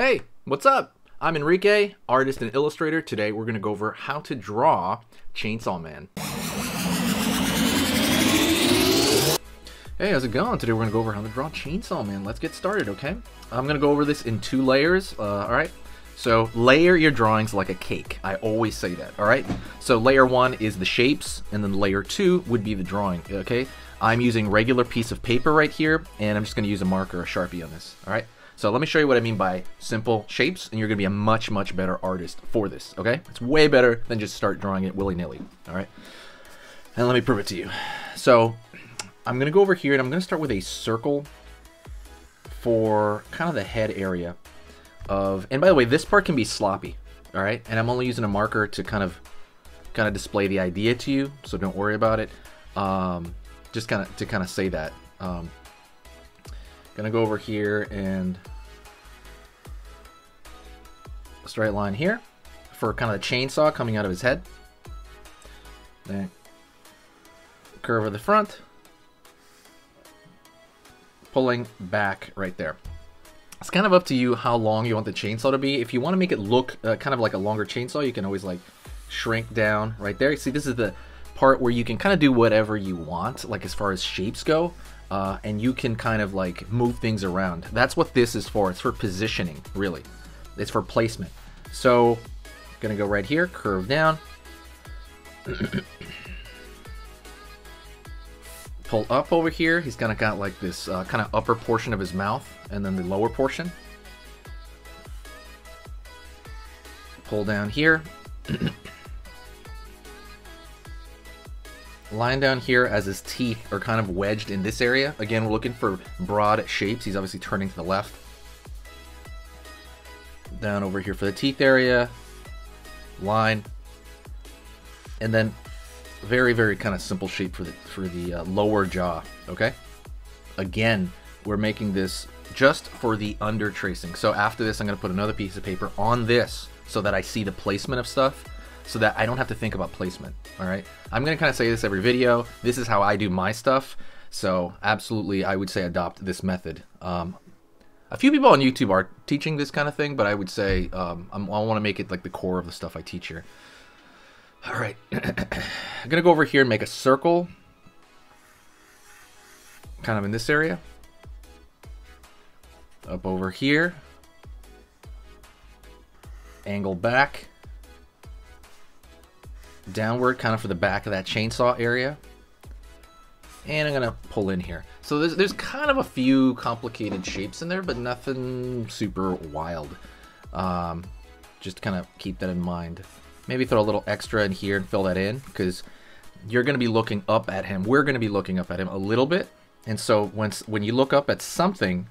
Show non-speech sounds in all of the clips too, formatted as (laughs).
Hey, what's up? I'm Enrique, artist and illustrator. Today we're going to go over how to draw Chainsaw Man. Hey, how's it going? Today we're going to go over how to draw Chainsaw Man. Let's get started, okay? I'm going to go over this in two layers, uh, alright? So layer your drawings like a cake. I always say that, alright? So layer one is the shapes, and then layer two would be the drawing, okay? I'm using regular piece of paper right here, and I'm just going to use a marker, a Sharpie on this, alright? So let me show you what I mean by simple shapes, and you're gonna be a much, much better artist for this, okay? It's way better than just start drawing it willy-nilly, all right? And let me prove it to you. So I'm gonna go over here, and I'm gonna start with a circle for kind of the head area of, and by the way, this part can be sloppy, all right? And I'm only using a marker to kind of, kind of display the idea to you, so don't worry about it. Um, just kind of, to kind of say that. Um, Gonna go over here and straight line here for kind of the chainsaw coming out of his head. Then curve of the front, pulling back right there. It's kind of up to you how long you want the chainsaw to be. If you want to make it look uh, kind of like a longer chainsaw, you can always like shrink down right there. See, this is the part where you can kind of do whatever you want, like as far as shapes go uh, and you can kind of like move things around. That's what this is for. It's for positioning, really. It's for placement. So, gonna go right here, curve down. (coughs) Pull up over here. He's gonna got like this uh, kind of upper portion of his mouth, and then the lower portion. (coughs) Pull down here. (coughs) line down here as his teeth are kind of wedged in this area. Again, we're looking for broad shapes. He's obviously turning to the left. Down over here for the teeth area. Line. And then very, very kind of simple shape for the for the uh, lower jaw. Okay. Again, we're making this just for the under tracing. So after this, I'm going to put another piece of paper on this so that I see the placement of stuff so that I don't have to think about placement. All right. I'm going to kind of say this every video. This is how I do my stuff. So absolutely, I would say adopt this method. Um, a few people on YouTube are teaching this kind of thing, but I would say um, i want to make it like the core of the stuff I teach here. All right. (clears throat) I'm to go over here and make a circle kind of in this area. Up over here. Angle back downward kind of for the back of that chainsaw area. And I'm gonna pull in here. So there's, there's kind of a few complicated shapes in there, but nothing super wild. Um, just kind of keep that in mind. Maybe throw a little extra in here and fill that in, because you're gonna be looking up at him. We're gonna be looking up at him a little bit. And so once when you look up at something,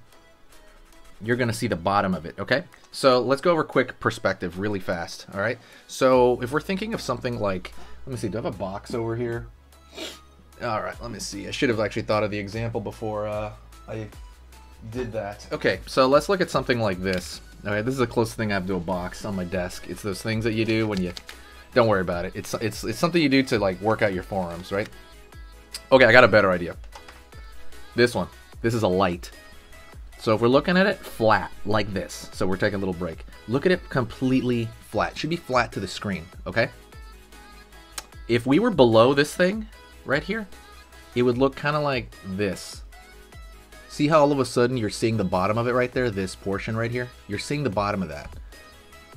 you're going to see the bottom of it, okay? So let's go over quick perspective really fast, all right? So if we're thinking of something like, let me see, do I have a box over here? All right, let me see. I should have actually thought of the example before uh, I did that. Okay, so let's look at something like this. All right, this is the closest thing I have to a box on my desk. It's those things that you do when you, don't worry about it. It's, it's, it's something you do to like work out your forearms, right? Okay, I got a better idea. This one. This is a light. So if we're looking at it flat, like this, so we're taking a little break. Look at it completely flat. It should be flat to the screen, okay? If we were below this thing, right here, it would look kind of like this. See how all of a sudden you're seeing the bottom of it right there, this portion right here? You're seeing the bottom of that.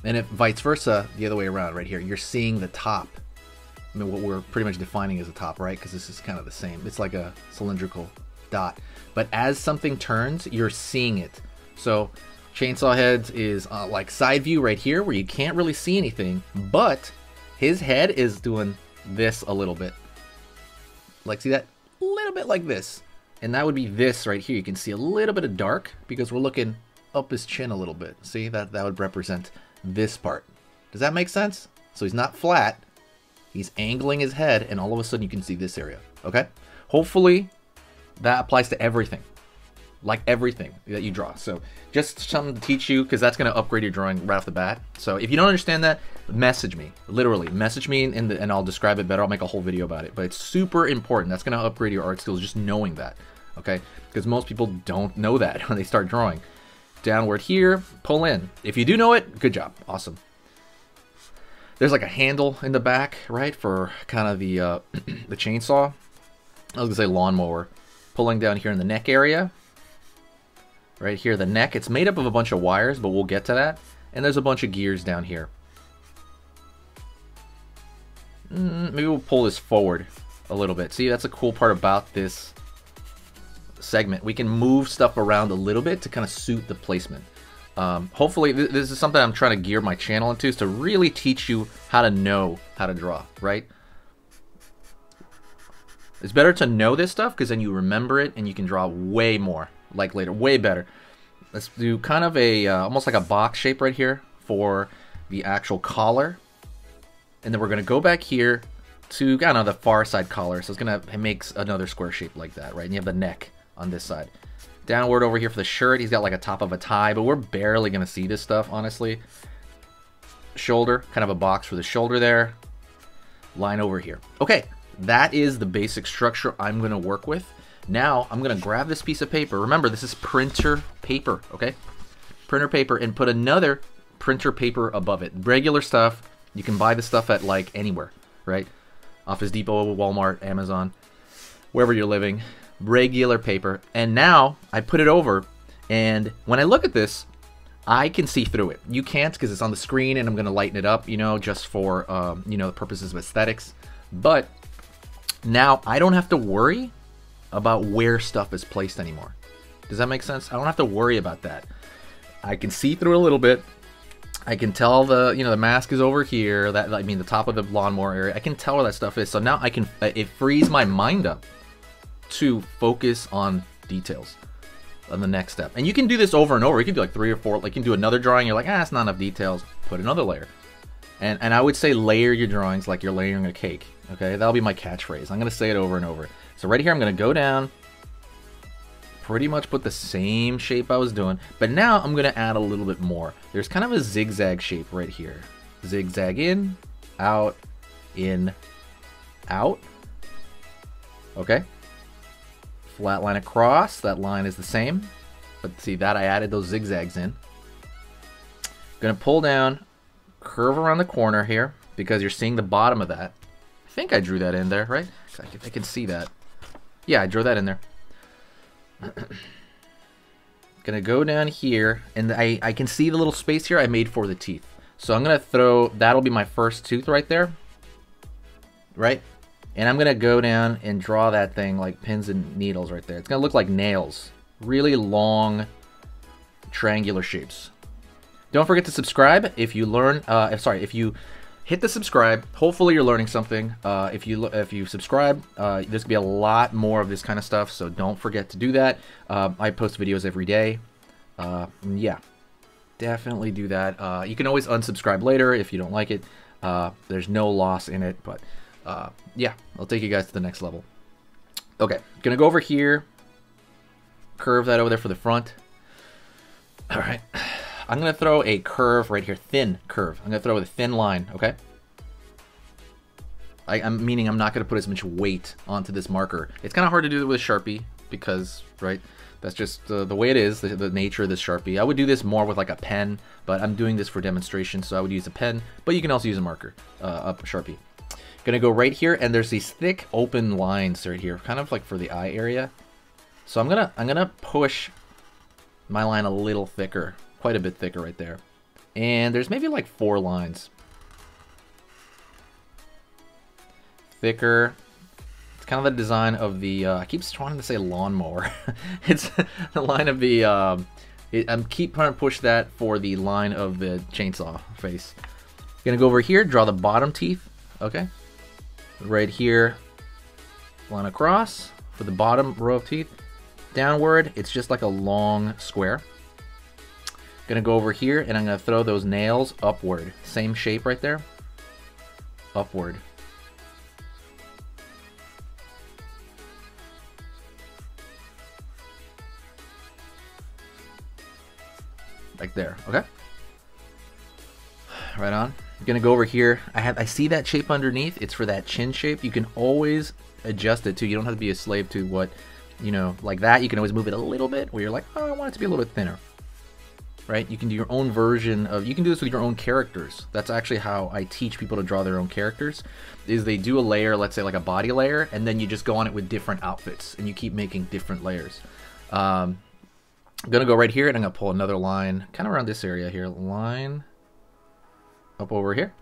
And if vice versa, the other way around right here, you're seeing the top. I mean, what we're pretty much defining as a top, right? Because this is kind of the same. It's like a cylindrical dot. But as something turns, you're seeing it. So Chainsaw Heads is uh, like side view right here where you can't really see anything, but his head is doing this a little bit. Like see that? A little bit like this. And that would be this right here. You can see a little bit of dark because we're looking up his chin a little bit. See, that, that would represent this part. Does that make sense? So he's not flat. He's angling his head, and all of a sudden you can see this area. Okay? Hopefully that applies to everything. Like everything that you draw. So just something to teach you because that's going to upgrade your drawing right off the bat. So if you don't understand that, message me. Literally, message me and, and I'll describe it better. I'll make a whole video about it. But it's super important. That's going to upgrade your art skills just knowing that. Okay? Because most people don't know that (laughs) when they start drawing. downward here, pull in. If you do know it, good job. Awesome. There's like a handle in the back, right, for kind of the uh, (clears throat) the chainsaw. I was gonna say lawnmower. Pulling down here in the neck area. Right here, the neck. It's made up of a bunch of wires, but we'll get to that. And there's a bunch of gears down here. Mm, maybe we'll pull this forward a little bit. See, that's a cool part about this segment. We can move stuff around a little bit to kind of suit the placement. Um, hopefully, th this is something I'm trying to gear my channel into, is to really teach you how to know how to draw, right? It's better to know this stuff because then you remember it and you can draw way more, like later, way better. Let's do kind of a, uh, almost like a box shape right here for the actual collar. And then we're going to go back here to, don't know, the far side collar. So it's going to, it makes another square shape like that, right? And you have the neck on this side. Downward over here for the shirt. He's got like a top of a tie, but we're barely going to see this stuff, honestly. Shoulder, kind of a box for the shoulder there. Line over here. Okay, that is the basic structure I'm going to work with. Now, I'm going to grab this piece of paper. Remember, this is printer paper, okay? Printer paper and put another printer paper above it. Regular stuff. You can buy the stuff at like anywhere, right? Office Depot, Walmart, Amazon, wherever you're living. Regular paper. And now I put it over and when I look at this, I can see through it. You can't because it's on the screen and I'm going to lighten it up, you know, just for, um, you know, the purposes of aesthetics. But now I don't have to worry about where stuff is placed anymore. Does that make sense? I don't have to worry about that. I can see through a little bit. I can tell the you know the mask is over here. That I mean the top of the lawnmower area. I can tell where that stuff is. So now I can it frees my mind up to focus on details on the next step. And you can do this over and over. You can do like three or four. Like you can do another drawing. You're like ah, it's not enough details. Put another layer. And and I would say layer your drawings like you're layering a cake. Okay, that'll be my catchphrase. I'm gonna say it over and over. So right here, I'm gonna go down, pretty much put the same shape I was doing, but now I'm gonna add a little bit more. There's kind of a zigzag shape right here. Zigzag in, out, in, out. Okay. Flat line across, that line is the same. But see that I added those zigzags in. Gonna pull down, curve around the corner here, because you're seeing the bottom of that. I think I drew that in there, right? I can, I can see that. Yeah, I drew that in there. (clears throat) gonna go down here, and I, I can see the little space here I made for the teeth. So I'm gonna throw, that'll be my first tooth right there. Right? And I'm gonna go down and draw that thing like pins and needles right there. It's gonna look like nails. Really long, triangular shapes. Don't forget to subscribe if you learn, uh, sorry, if you hit the subscribe. Hopefully you're learning something. Uh, if you if you subscribe, uh, there's gonna be a lot more of this kind of stuff. So don't forget to do that. Uh, I post videos every day. Uh, yeah, definitely do that. Uh, you can always unsubscribe later if you don't like it. Uh, there's no loss in it, but yeah, I'll take you guys to the next level. Okay, gonna go over here. Curve that over there for the front. All right. I'm going to throw a curve right here, thin curve. I'm going to throw a thin line, okay? I, am meaning I'm not going to put as much weight onto this marker. It's kind of hard to do it with Sharpie because, right, that's just uh, the way it is, the, the, nature of this Sharpie. I would do this more with like a pen, but I'm doing this for demonstration, so I would use a pen, but you can also use a marker, uh, up Sharpie. Gonna go right here, and there's these thick open lines right here, kind of like for the eye area. So I'm gonna I'm gonna push my line a little thicker quite a bit thicker right there. And there's maybe like four lines. Thicker. It's kind of the design of the, uh, I keep trying to say lawnmower. (laughs) it's the line of the, um, it, I'm keep trying to push that for the line of the chainsaw face. Gonna go over here, draw the bottom teeth, okay? Right here, line across for the bottom row of teeth. Downward, it's just like a long square. Gonna go over here and I'm gonna throw those nails upward. Same shape right there. Upward. Like there, okay? Right on. I'm gonna go over here. I have I see that shape underneath. It's for that chin shape. You can always adjust it too. You don't have to be a slave to what, you know, like that. You can always move it a little bit where you're like, oh, I want it to be a little bit thinner. Right? You can do your own version of, you can do this with your own characters. That's actually how I teach people to draw their own characters, is they do a layer, let's say like a body layer, and then you just go on it with different outfits, and you keep making different layers. Um, I'm gonna go right here, and I'm gonna pull another line, kind of around this area here, line up over here.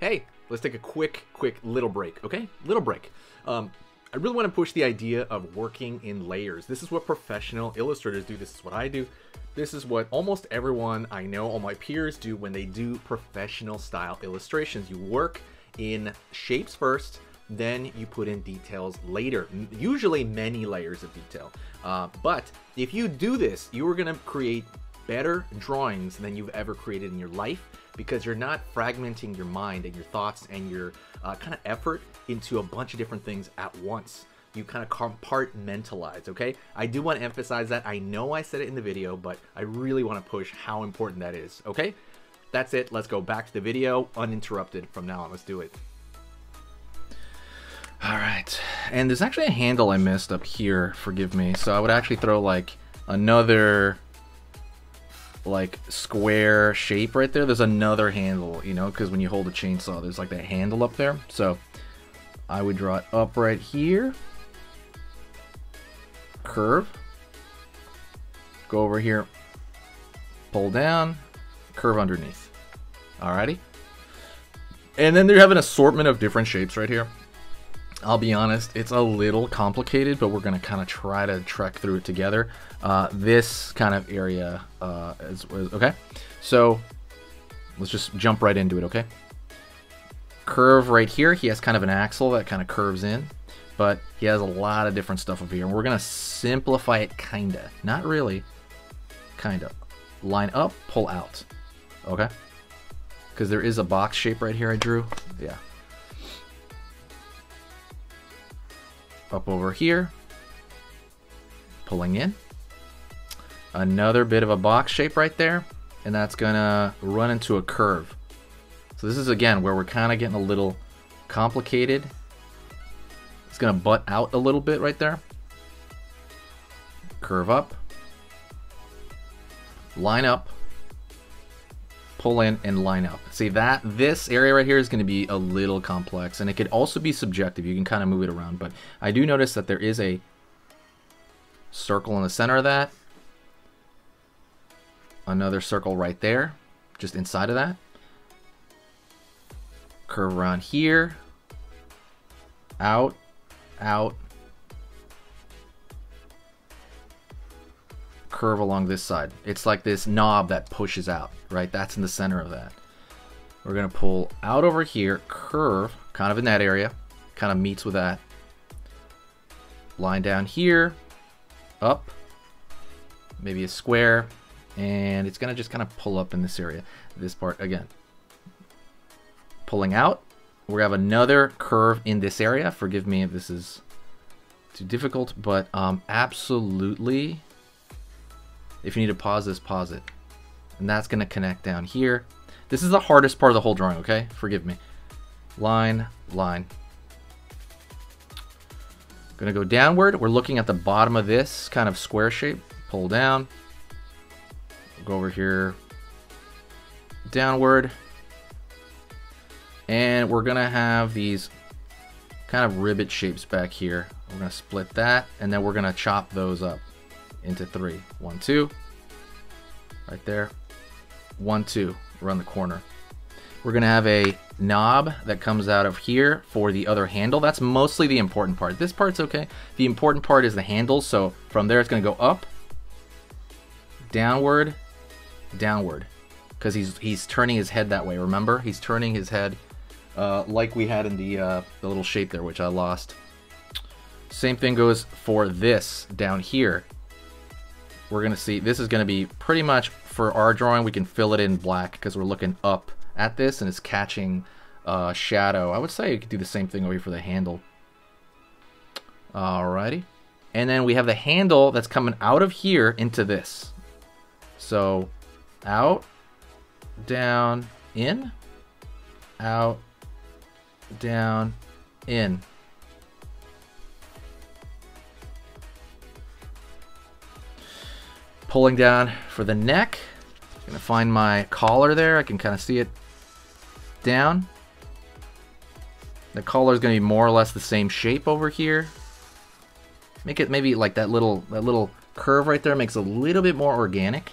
Hey, let's take a quick, quick little break, okay? Little break. Um, I really want to push the idea of working in layers. This is what professional illustrators do. This is what I do. This is what almost everyone I know, all my peers do when they do professional style illustrations. You work in shapes first, then you put in details later, usually many layers of detail. Uh, but if you do this, you are going to create better drawings than you've ever created in your life because you're not fragmenting your mind and your thoughts and your uh, kind of effort into a bunch of different things at once. You kind of compartmentalize, okay? I do want to emphasize that. I know I said it in the video, but I really want to push how important that is, okay? That's it. Let's go back to the video uninterrupted from now on. Let's do it. All right. And there's actually a handle I missed up here. Forgive me. So I would actually throw like another like square shape right there. There's another handle, you know, because when you hold a chainsaw, there's like that handle up there. So I would draw it up right here. Curve. Go over here. Pull down. Curve underneath. Alrighty. And then they have an assortment of different shapes right here. I'll be honest, it's a little complicated, but we're going to kind of try to trek through it together. Uh, this kind of area uh, is, is, okay. So let's just jump right into it, okay? Curve right here, he has kind of an axle that kind of curves in, but he has a lot of different stuff over here. And we're going to simplify it kind of, not really, kind of. Line up, pull out, okay? Because there is a box shape right here I drew. Yeah. Up over here, pulling in. Another bit of a box shape right there, and that's gonna run into a curve. So this is again where we're kind of getting a little complicated. It's gonna butt out a little bit right there. Curve up, line up, pull in and line up. See that this area right here is going to be a little complex and it could also be subjective. You can kind of move it around, but I do notice that there is a circle in the center of that. Another circle right there, just inside of that. Curve around here. Out, out, curve along this side. It's like this knob that pushes out, right? That's in the center of that. We're to pull out over here, curve, kind of in that area, kind of meets with that. Line down here, up, maybe a square, and it's to just kind of pull up in this area. This part, again, pulling out. We're to have another curve in this area. Forgive me if this is too difficult, but um, absolutely if you need to pause this, pause it. And that's going to connect down here. This is the hardest part of the whole drawing, okay? Forgive me. Line, line. Going to go downward. We're looking at the bottom of this kind of square shape. Pull down. Go over here. Downward. And we're going to have these kind of ribbit shapes back here. We're to split that, and then we're going to chop those up into three. One, two, right there. One, two, around the corner. We're gonna have a knob that comes out of here for the other handle. That's mostly the important part. This part's okay. The important part is the handle. So from there, it's gonna go up, downward, downward, because he's he's turning his head that way. Remember, he's turning his head uh, like we had in the uh, the little shape there, which I lost. Same thing goes for this down here we're going to see this is going to be pretty much for our drawing we can fill it in black because we're looking up at this and it's catching uh, shadow. I would say you could do the same thing over here for the handle. Alrighty. And then we have the handle that's coming out of here into this. So out down in out down in pulling down for the neck. I'm Gonna find my collar there. I can kind of see it down. The collar is gonna be more or less the same shape over here. Make it maybe like that little that little curve right there makes a little bit more organic.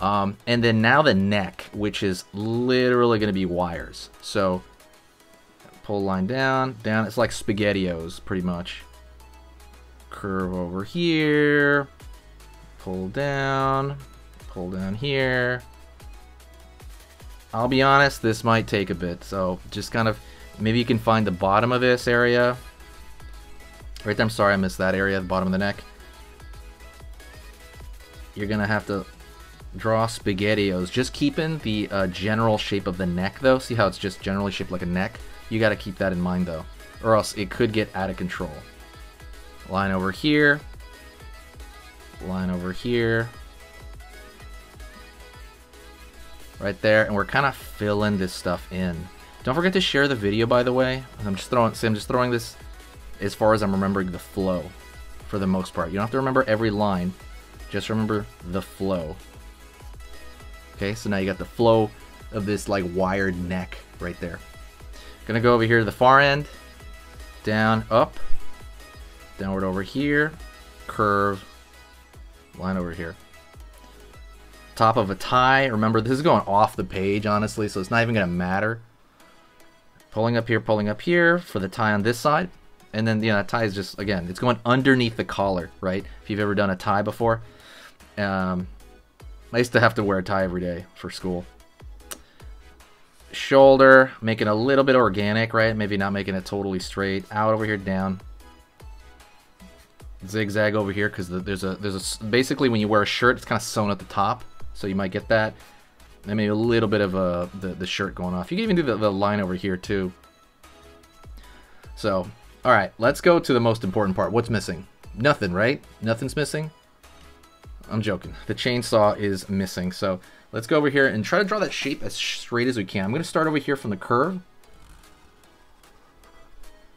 Um, and then now the neck, which is literally to be wires. So pull line down, down. It's like SpaghettiOs, pretty much. Curve over here. Pull down. Pull down here. I'll be honest, this might take a bit. So just kind of, maybe you can find the bottom of this area. Right there, I'm sorry I missed that area, the bottom of the neck. You're to have to draw SpaghettiOs. Just keeping the uh, general shape of the neck, though. See how it's just generally shaped like a neck? You got to keep that in mind, though. Or else it could get out of control. Line over here. Line over here. Right there. And we're kind of filling this stuff in. Don't forget to share the video, by the way. I'm just throwing, see, I'm just throwing this as far as I'm remembering the flow for the most part. You don't have to remember every line. Just remember the flow. Okay, so now you got the flow of this like wired neck right there. Gonna go over here to the far end, down, up, downward over here, curve, line over here. Top of a tie, remember this is going off the page honestly, so it's not even gonna matter. Pulling up here, pulling up here for the tie on this side. And then, you know, that tie is just, again, it's going underneath the collar, right? If you've ever done a tie before. Um, I used to have to wear a tie every day for school. Shoulder, making a little bit organic, right? Maybe not making it totally straight. Out over here, down. Zigzag over here because there's a there's a basically when you wear a shirt, it's kind of sewn at the top, so you might get that. And maybe a little bit of a the the shirt going off. You can even do the, the line over here too. So, all right, let's go to the most important part. What's missing? Nothing, right? Nothing's missing. I'm joking. The chainsaw is missing. So let's go over here and try to draw that shape as straight as we can. I'm going to start over here from the curve.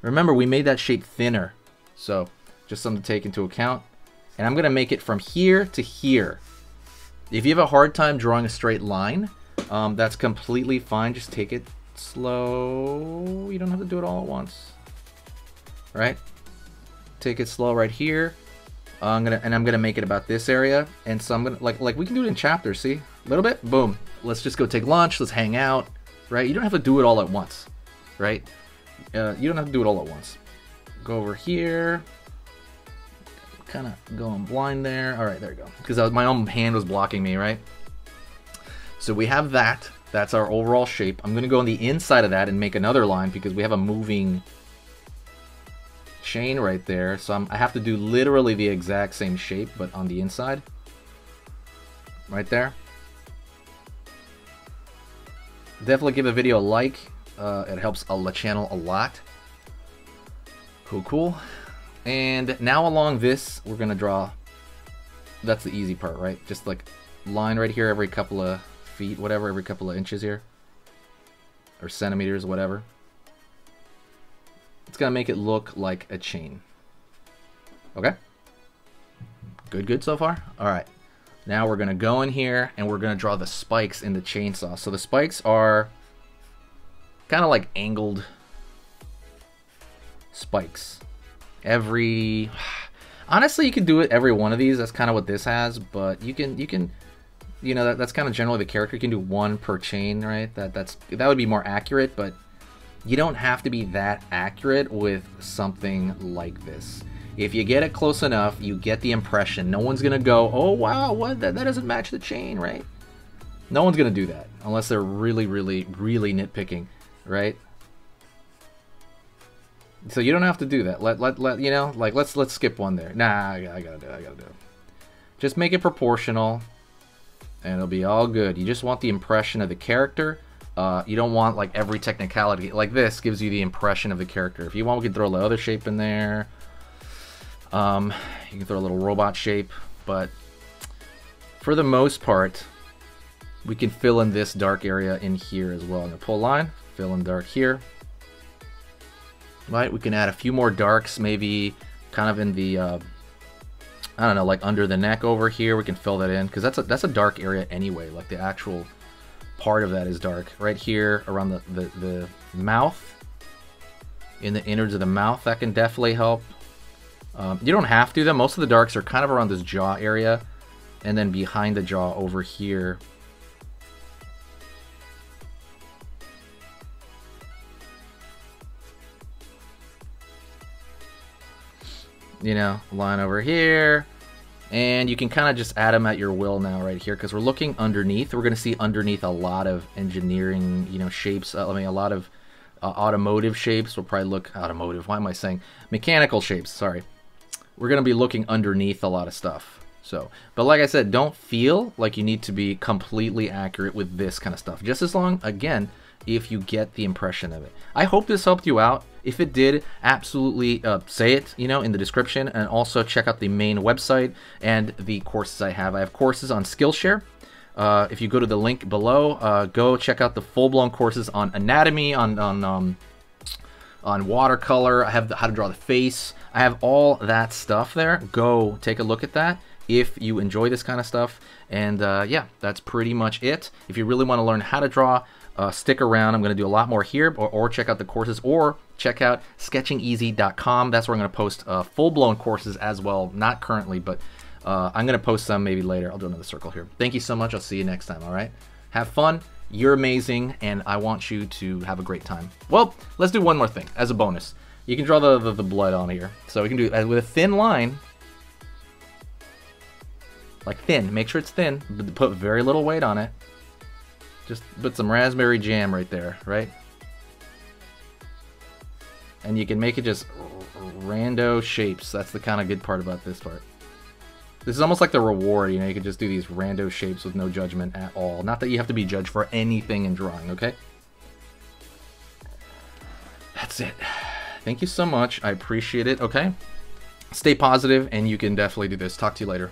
Remember, we made that shape thinner. So just something to take into account. And I'm going to make it from here to here. If you have a hard time drawing a straight line, um, that's completely fine. Just take it slow. You don't have to do it all at once. Right? Take it slow right here. Uh, I'm gonna and I'm gonna make it about this area, and so I'm gonna like like we can do it in chapters. See, a little bit, boom. Let's just go take lunch. Let's hang out, right? You don't have to do it all at once, right? Uh, you don't have to do it all at once. Go over here, kind of going blind there. All right, there we go. Because my own hand was blocking me, right? So we have that. That's our overall shape. I'm gonna go on the inside of that and make another line because we have a moving chain right there. So I'm, i have to do literally the exact same shape, but on the inside. Right there. Definitely give the video a like. Uh, it helps the channel a lot. Cool, cool. And now along this, we're to draw... That's the easy part, right? Just like line right here every couple of feet, whatever, every couple of inches here. Or centimeters, whatever. It's to make it look like a chain. Okay? Good, good so far? All right. Now we're to go in here and we're to draw the spikes in the chainsaw. So the spikes are kind of like angled spikes. Every... Honestly, you can do it every one of these. That's kind of what this has, but you can you can you know that, that's kind of generally the character. You can do one per chain, right? That that's that would be more accurate, but you don't have to be that accurate with something like this. If you get it close enough, you get the impression. No one's gonna go, oh wow, what that, that doesn't match the chain, right? No one's gonna do that unless they're really, really, really nitpicking, right? So you don't have to do that. Let let let you know, like let's let's skip one there. Nah, I, I gotta do it. I gotta do it. Just make it proportional, and it'll be all good. You just want the impression of the character uh, you don't want like every technicality. Like this gives you the impression of the character. If you want, we can throw the other shape in there. Um, you can throw a little robot shape, but for the most part, we can fill in this dark area in here as well. I'm gonna pull line, fill in dark here. Right, we can add a few more darks, maybe kind of in the uh, I don't know, like under the neck over here, we can fill that in because that's a that's a dark area anyway. Like the actual part of that is dark. Right here around the the, the mouth, in the innards of the mouth, that can definitely help. Um, you don't have to though. Most of the darks are kind of around this jaw area, and then behind the jaw over here. You know, line over here. And you can kind of just add them at your will now right here because we're looking underneath. We're going to see underneath a lot of engineering, you know, shapes. Uh, I mean, a lot of uh, automotive shapes. We'll probably look automotive. Why am I saying mechanical shapes? Sorry. We're going to be looking underneath a lot of stuff. So, but like I said, don't feel like you need to be completely accurate with this kind of stuff. Just as long, again, if you get the impression of it. I hope this helped you out. If it did, absolutely uh, say it, you know, in the description, and also check out the main website and the courses I have. I have courses on Skillshare. Uh, if you go to the link below, uh, go check out the full-blown courses on anatomy, on on um, on watercolor. I have the, how to draw the face. I have all that stuff there. Go take a look at that if you enjoy this kind of stuff. And uh, yeah, that's pretty much it. If you really want to learn how to draw, uh, stick around. I'm going to do a lot more here, or, or, check out the courses, or check out sketchingeasy.com. That's where I'm going to post uh, full blown courses as well. Not currently, but uh, I'm going to post some maybe later. I'll do another circle here. Thank you so much. I'll see you next time. All right. Have fun. You're amazing, and I want you to have a great time. Well, let's do one more thing as a bonus. You can draw the, the, the blood on here. So we can do it with a thin line. Like thin. Make sure it's thin. Put very little weight on it. Just put some raspberry jam right there, right? And you can make it just rando shapes. That's the kind of good part about this part. This is almost like the reward, you know, you can just do these rando shapes with no judgment at all. Not that you have to be judged for anything in drawing, okay? That's it. Thank you so much. I appreciate it, okay? Stay positive, and you can definitely do this. Talk to you later.